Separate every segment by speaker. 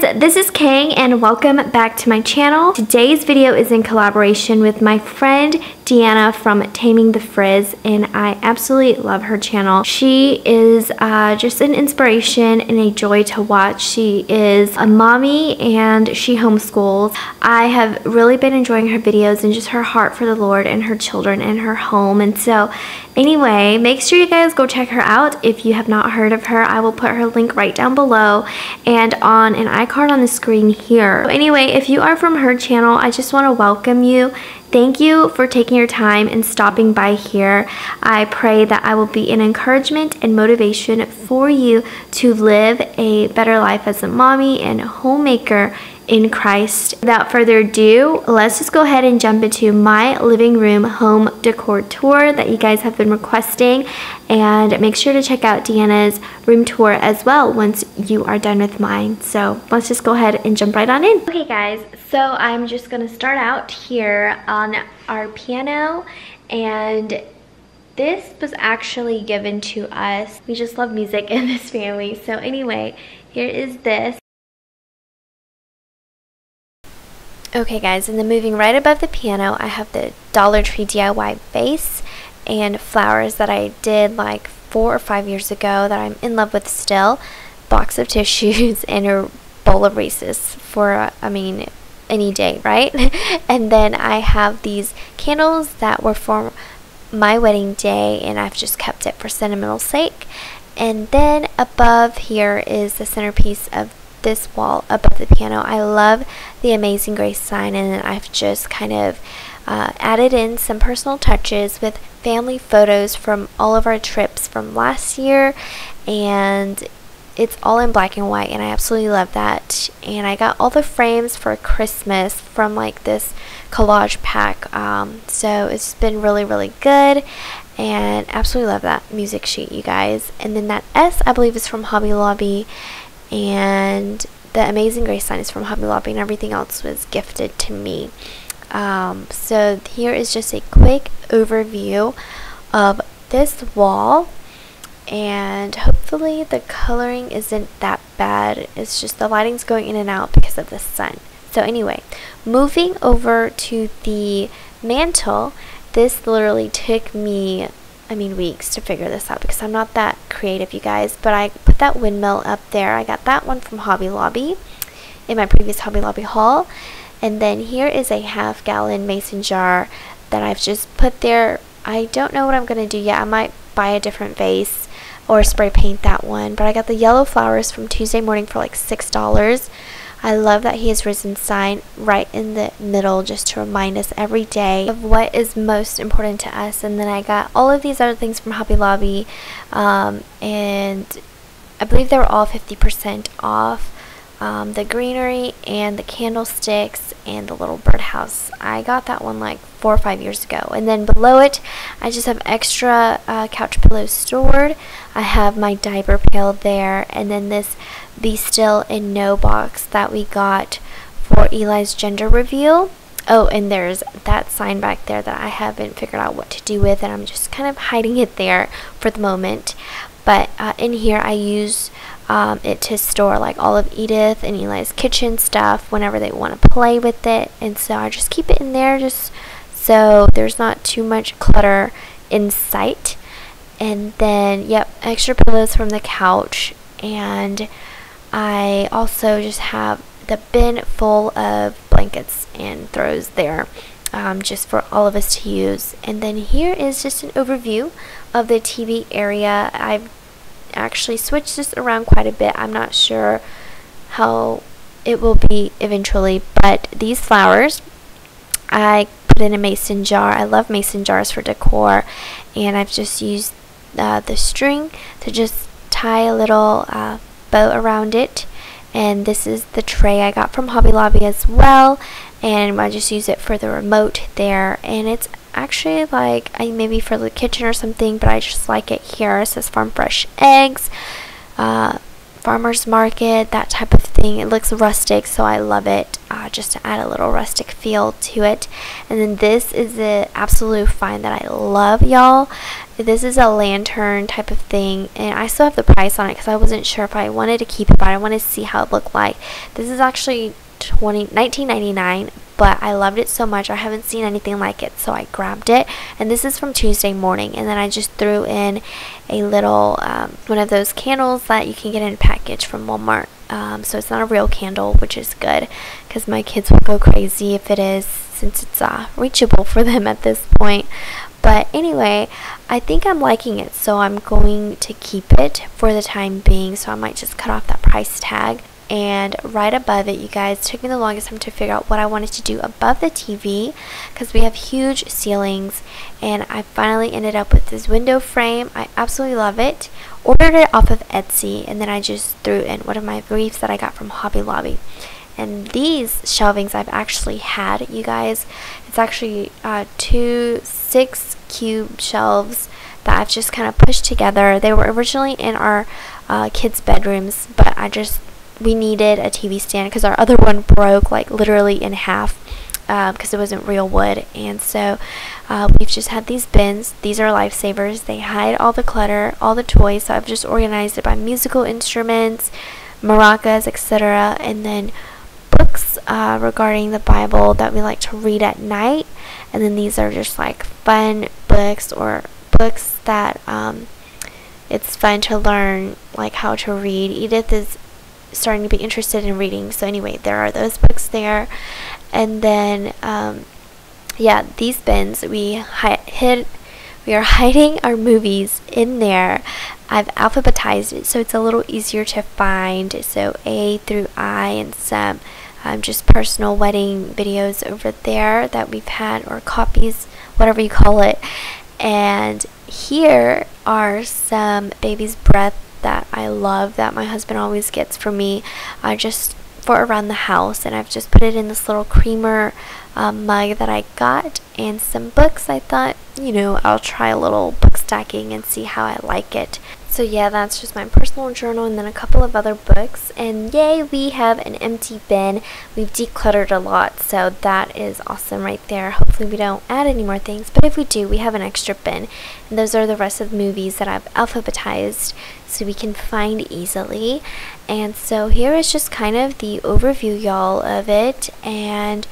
Speaker 1: this is Kang and welcome back to my channel. Today's video is in collaboration with my friend Deanna from Taming the Frizz and I absolutely love her channel. She is uh, just an inspiration and a joy to watch. She is a mommy and she homeschools. I have really been enjoying her videos and just her heart for the Lord and her children and her home and so anyway make sure you guys go check her out if you have not heard of her. I will put her link right down below and on an icon on the screen here. So anyway if you are from her channel I just want to welcome you Thank you for taking your time and stopping by here. I pray that I will be an encouragement and motivation for you to live a better life as a mommy and homemaker in Christ. Without further ado, let's just go ahead and jump into my living room home decor tour that you guys have been requesting and make sure to check out Deanna's room tour as well once you are done with mine. So let's just go ahead and jump right on in. Okay guys, so I'm just gonna start out here on our piano and this was actually given to us. We just love music in this family. So anyway, here is this. Okay guys, and then moving right above the piano, I have the Dollar Tree DIY vase and flowers that I did like four or five years ago that I'm in love with still. Box of tissues and a bowl of Reese's for, uh, I mean, any day, right? and then I have these candles that were for my wedding day and I've just kept it for sentimental sake. And then above here is the centerpiece of this wall above the piano. I love the Amazing Grace sign and I've just kind of uh, added in some personal touches with family photos from all of our trips from last year and it's all in black and white and I absolutely love that and I got all the frames for Christmas from like this collage pack um, so it's been really really good and absolutely love that music sheet you guys and then that S I believe is from Hobby Lobby and the Amazing Grace sign is from Hobby Lobby and everything else was gifted to me. Um, so here is just a quick overview of this wall and hopefully the coloring isn't that bad. It's just the lighting's going in and out because of the sun. So anyway, moving over to the mantle, this literally took me I mean weeks to figure this out because I'm not that creative you guys but I put that windmill up there. I got that one from Hobby Lobby in my previous Hobby Lobby haul. And then here is a half gallon mason jar that I've just put there. I don't know what I'm gonna do yet. I might buy a different vase or spray paint that one but I got the yellow flowers from Tuesday morning for like six dollars I love that he has risen sign right in the middle just to remind us every day of what is most important to us. And then I got all of these other things from Hobby Lobby um, and I believe they were all 50% off. Um, the greenery and the candlesticks and the little birdhouse. I got that one like four or five years ago. And then below it, I just have extra uh, couch pillows stored. I have my diaper pail there, and then this Be Still and Know box that we got for Eli's gender reveal. Oh, and there's that sign back there that I haven't figured out what to do with, and I'm just kind of hiding it there for the moment. But uh, in here, I use um, it to store like all of Edith and Eli's kitchen stuff whenever they want to play with it. And so I just keep it in there just so there's not too much clutter in sight. And then, yep, extra pillows from the couch. And I also just have the bin full of blankets and throws there. Um, just for all of us to use. And then here is just an overview of the TV area. I've actually switch this around quite a bit. I'm not sure how it will be eventually, but these flowers I put in a mason jar. I love mason jars for decor, and I've just used uh, the string to just tie a little uh, bow around it. And this is the tray I got from Hobby Lobby as well, and I just use it for the remote there. And it's actually like I maybe for the kitchen or something, but I just like it here. It says farm fresh eggs, uh, farmer's market, that type of thing. It looks rustic, so I love it. Uh, just to add a little rustic feel to it. And then this is the absolute find that I love, y'all. This is a lantern type of thing, and I still have the price on it because I wasn't sure if I wanted to keep it, but I wanted to see how it looked like. This is actually 20, 1999 but I loved it so much. I haven't seen anything like it so I grabbed it. And this is from Tuesday morning and then I just threw in a little um, one of those candles that you can get in a package from Walmart. Um, so it's not a real candle which is good because my kids will go crazy if it is since it's uh, reachable for them at this point. But anyway, I think I'm liking it, so I'm going to keep it for the time being. So I might just cut off that price tag and right above it you guys took me the longest time to figure out what I wanted to do above the TV because we have huge ceilings. And I finally ended up with this window frame. I absolutely love it. Ordered it off of Etsy and then I just threw in one of my briefs that I got from Hobby Lobby. And these shelvings I've actually had you guys it's actually uh, two six cube shelves that I've just kind of pushed together. They were originally in our uh, kids bedrooms but I just we needed a TV stand because our other one broke like literally in half because um, it wasn't real wood. And so uh, we've just had these bins. These are lifesavers. They hide all the clutter all the toys. So I've just organized it by musical instruments maracas etc and then books uh, regarding the Bible that we like to read at night. And then these are just like fun books or books that um, it's fun to learn like how to read. Edith is starting to be interested in reading. So anyway, there are those books there, and then um, yeah, these bins we hi- hid. We are hiding our movies in there. I've alphabetized it so it's a little easier to find. So A through I and some um, just personal wedding videos over there that we've had or copies, whatever you call it. And here are some baby's breath that I love that my husband always gets for me uh, just for around the house and I've just put it in this little creamer um, mug that I got and some books I thought you know I'll try a little book stacking and see how I like it so yeah, that's just my personal journal and then a couple of other books. And yay, we have an empty bin. We've decluttered a lot, so that is awesome right there. Hopefully we don't add any more things, but if we do, we have an extra bin. And those are the rest of the movies that I've alphabetized so we can find easily. And so here is just kind of the overview, y'all, of it. And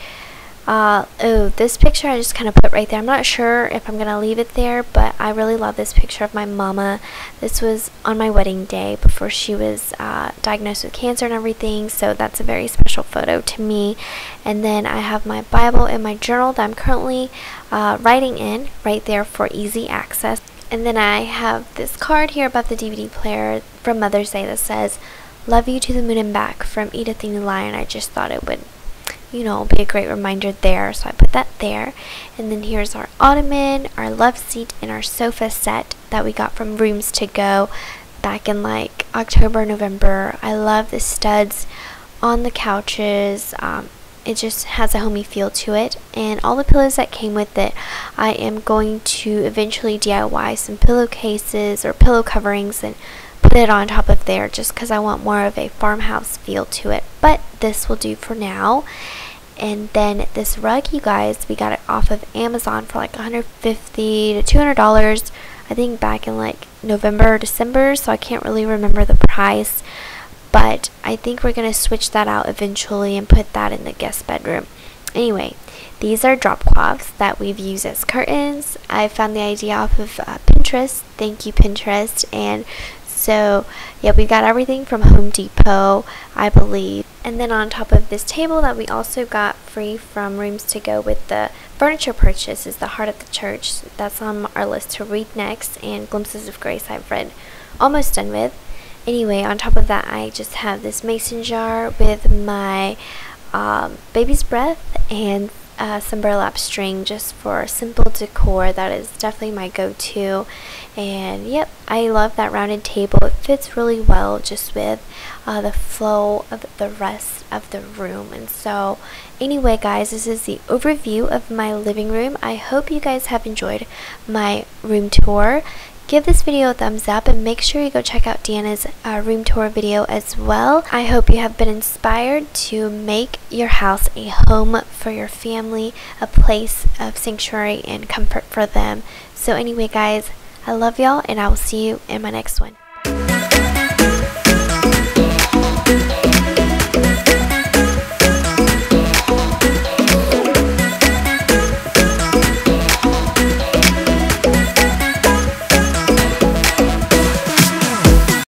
Speaker 1: uh, oh, this picture I just kind of put right there. I'm not sure if I'm going to leave it there, but I really love this picture of my mama. This was on my wedding day before she was uh, diagnosed with cancer and everything, so that's a very special photo to me. And then I have my Bible and my journal that I'm currently uh, writing in right there for easy access. And then I have this card here above the DVD player from Mother's Day that says, Love you to the moon and back from Edith the New Lion. I just thought it would you know, be a great reminder there. So I put that there. And then here's our ottoman, our love seat, and our sofa set that we got from Rooms to Go back in like October, November. I love the studs on the couches. Um, it just has a homey feel to it and all the pillows that came with it I am going to eventually DIY some pillowcases or pillow coverings and put it on top of there just because I want more of a farmhouse feel to it but this will do for now and then this rug, you guys, we got it off of Amazon for like 150 to 200 dollars. I think back in like November or December, so I can't really remember the price. But I think we're gonna switch that out eventually and put that in the guest bedroom. Anyway, these are drop cloths that we've used as curtains. I found the idea off of uh, Pinterest. Thank you, Pinterest. And so, yeah, we got everything from Home Depot, I believe. And then on top of this table that we also got free from Rooms to Go with the furniture purchase is The Heart of the Church. That's on our list to read next, and Glimpses of Grace I've read almost done with. Anyway, on top of that, I just have this mason jar with my um, baby's breath and uh, some burlap string just for simple decor. That is definitely my go-to. And yep, I love that rounded table. It fits really well just with uh, the flow of the rest of the room. And so anyway guys, this is the overview of my living room. I hope you guys have enjoyed my room tour. Give this video a thumbs up and make sure you go check out Deanna's uh, room tour video as well. I hope you have been inspired to make your house a home for your family, a place of sanctuary and comfort for them. So anyway guys, I love y'all and I will see you in my next one.